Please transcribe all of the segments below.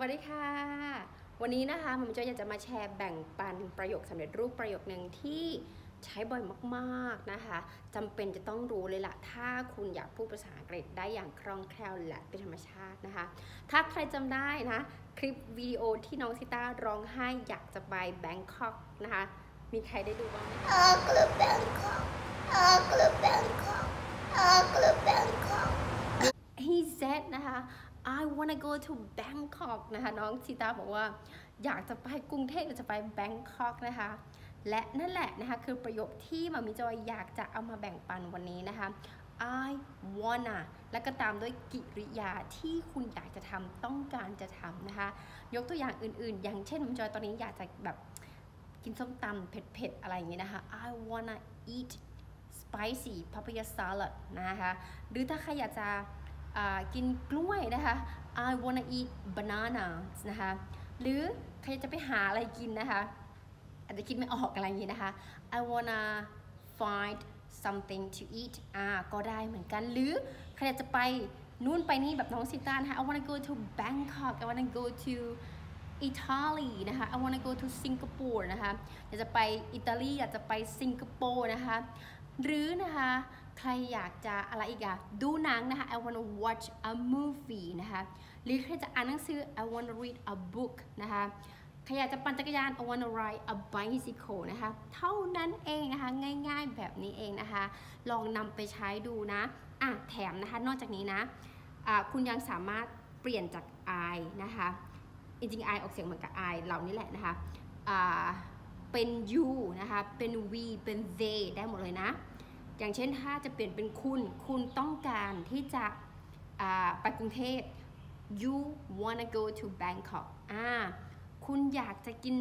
วัสดีค่ะ วันนี้นะคะผมจะอยากจะมาแชร์แบ่งปันประโยคสำเร็จรูปประโยคหนึ่งที่ใช้บ่อยมากๆนะคะจำเป็นจะต้องรู้เลยละถ้าคุณอยากพูดภาษาอังกฤษได้อย่างคล่องแคล่วและเป็นธรรมชาตินะคะ ถ้าใครจำได้นะคลิปวิดีโอที่น้องซิต้าร้องไห้อยากจะไปแบงคอกนะคะ มีใครได้ดูบ้างไหม Ugly Bangkok, ugly Bangkok, ugly Bangkok. he said นะคะ I wanna go to Bangkok นะคะน้องซีตาบอกว่าอยากจะไปกรุงเทพจะไปแบงคอกนะคะและนั่นแหละนะคะคือประโยคที่มามิจอยอยากจะเอามาแบ่งปันวันนี้นะคะ I wanna แล้วก็ตามด้วยกิริยาที่คุณอยากจะทำต้องการจะทำนะคะ ยกตัวอย่างอื่นๆ อย่างเช่นมิจอยตอนนี้อยากจะแบบกินส้มตำเผ็ดๆ อะไรอย่างนี้ยนะคะ I wanna eat spicy papaya salad นะคะ หรือถ้าใครอยากจะ กินกล้วยนะคะ I wanna eat banana นะคะ หรือใครจะไปหาอะไรกินนะคะ อาจจะคิดไม่ออกอะไรอย่างนี้นะคะ I wanna find something to eat อ่าก็ได้เหมือนกัน หรือใครจะไปนู่นไปนี่แบบน้องซิต้านะคะ I wanna go to Bangkok I wanna go to อิตาลีนะคะ I wanna go to Singapore นะคะอยากจะไปอิตาลีอยากจะไปสิงคโปร์นะคะ หรือนะคะ ใครอยากจะอะไรอีกอะดูหนังนะคะ I wanna watch a movie นะคะหรือใครจะอ่านหนังสือ I wanna read a book นะคะใครอยากจะปั่นจักรยาน I wanna ride a bicycle นะคะ เท่านั้นเองนะคะ ง่ายๆแบบนี้เองนะคะ ลองนำไปใช้ดูนะอะแถมนะคะ นอกจากนี้นะะคุณยังสามารถเปลี่ยนจาก I นะคะ จริงๆ I ออกเสียงเหมือนกับ I เหล่านี้แหละนะคะอ่าเป็น you นะคะ เป็น we เป็น they ได้หมดเลยนะ อย่างเช่นถ้าจะเปลี่ยนเป็นคุณ คุณต้องการที่จะไปกรุงเทพ you wanna go to Bangkok อ่าคุณอยากจะกิน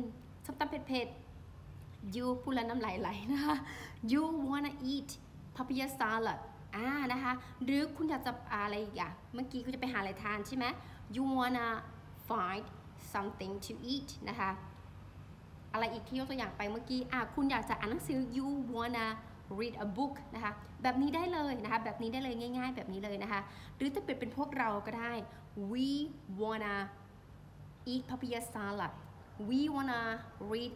ส้มตำเผ็ดๆ you พูดแล้วน้ำลายไหลนะคะ you wanna eat papaya salad อ่านะคะ หรือคุณอยากจะอะไรอีกอะเมื่อกี้คุณจะไปหาอะไรทานใช่ไหม you wanna find something to eat นะคะ อะไรอีกที่ยกตัวอย่างไปเมื่อกี้อะคุณอยากจะอ่านหนังสือ you wanna read a book นะคะ แบบนี้ได้เลยนะคะ แบบนี้ได้เลยง่าย ๆ แบบนี้เลยนะคะ หรือถ้าเปลี่ยนเป็นพวกเราก็ได้ we wanna eat papaya salad we wanna read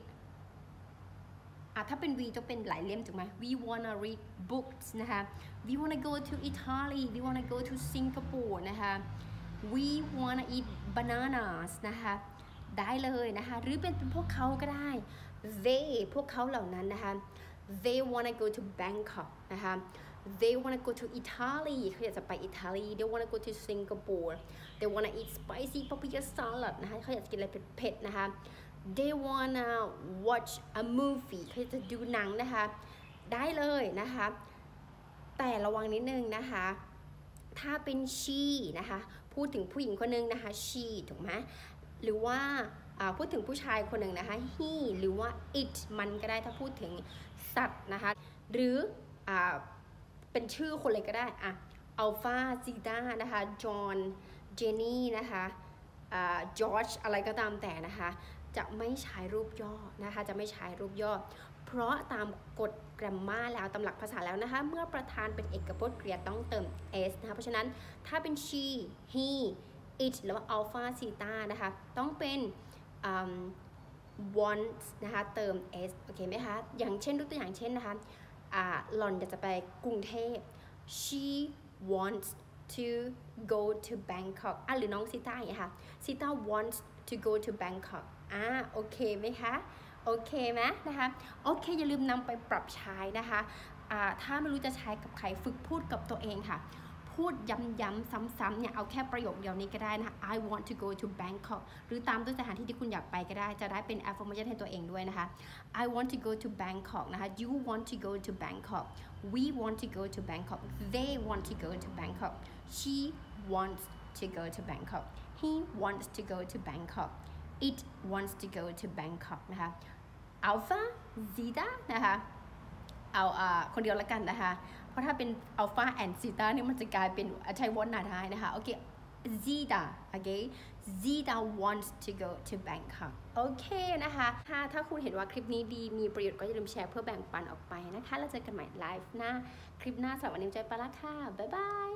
อะถ้าเป็น we จะเป็นหลายเล่มถูกไหม we wanna read books นะคะ we wanna go to Italy we wanna go to Singapore นะคะ we wanna eat bananas นะคะ ได้เลยนะคะ หรือเป็นเป็นพวกเขาก็ได้ they พวกเขาเหล่านั้นนะคะ they wanna go to Bangkok นะคะ they wanna go to Italy เขาอยากจะไปอิตาลี they wanna go to Singapore they wanna eat spicy papaya salad นะคะเขาอยากจะกินอะไรเผ็ดๆนะคะ they wanna watch a movie เขาอยากจะดูหนังนะคะ ได้เลยนะคะ แต่ระวังนิดนึงนะคะ ถ้าเป็น she นะคะ พูดถึงผู้หญิงคนหนึงนะคะ she ถูกไหมหรือว่าอ่าพูดถึงผู้ชายคนหนึ่งนะคะ he หรือว่า it มันก็ได้ถ้าพูดถึง สัตว์นะคะหรืออเป็นชื่อคนเลยก็ได้อะอัลฟาซีตานะคะจอห์นเจนนี่นะคะจอร์จอะไรก็ตามแต่นะคะ จะไม่ใช้รูปย่อนะคะ จะไม่ใช้รูปย่อ เพราะตามกฎแกรมมาแล้วตำหลักภาษาแล้วนะคะ เมื่อประธานเป็นเอกพจน์กริยาต้องเติม s นะคะ เพราะฉะนั้นถ้าเป็น she he it หรือว่า alpha theta นะคะ ต้องเป็น wants นะคะเติม s โอเคไหมคะ อย่างเช่นยกตัวอย่างเช่นนะคะอ่าหล่อนอยากจะไปกรุงเทพ she wants to go to Bangkok อะหรือน้องซิต้าอย่างเงี้ยค่ะซิต้า wants to go to Bangkok อ่าโอเคไหมคะ โอเคไหมนะคะ โอเค อย่าลืมนำไปปรับใช้นะคะอ่าถ้าไม่รู้จะใช้กับใครฝึกพูดกับตัวเองค่ะ พูดย้ำๆซ้ำๆเนี่ยเอาแค่ประโยคเดียวนี้ก็ได้นะคะ I want to go to Bangkok หรือตามด้วยสถานที่ที่คุณอยากไปก็ได้ จะได้เป็น affirmation ให้ตัวเองด้วยนะคะ I want to go to Bangkok นะคะ You want to go to Bangkok We want to go to Bangkok They want to go to Bangkok She wants to go to Bangkok He wants to go to Bangkok It wants to go to Bangkok นะคะ Alpha Zeta นะคะเอาอคนเดียวละกันนะคะ ราะถ้าเป็นอัลฟาแอนด์ซีตาเนี่ยมันจะกลายเป็นใช้วอนนาท้ายนะคะโอเค Zeta โอเค Zeta wants to go to Bangkok โอเคนะคะถ้าถ้าคุณเห็นว่าคลิปนี้ดีมีประโยชน์ก็อย่าลืมแชร์เพื่อแบ่งปันออกไปนะคะ แล้วเจอกันใหม่ไลฟ์หน้า คลิปหน้าสำหรับวันนี้ใจปลาละค่ะ บ๊ายบาย